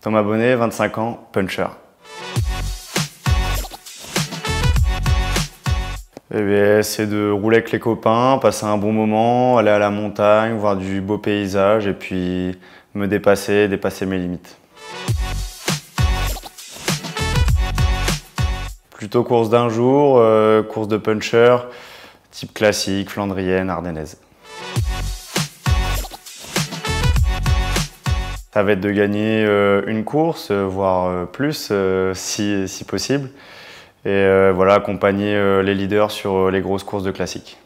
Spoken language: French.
Thomas Bonnet, 25 ans, puncher. Eh c'est de rouler avec les copains, passer un bon moment, aller à la montagne, voir du beau paysage et puis me dépasser, dépasser mes limites. Plutôt course d'un jour, euh, course de puncher, type classique, flandrienne, ardennaise. Ça va être de gagner euh, une course, euh, voire plus si, si possible et euh, voilà, accompagner euh, les leaders sur euh, les grosses courses de classique.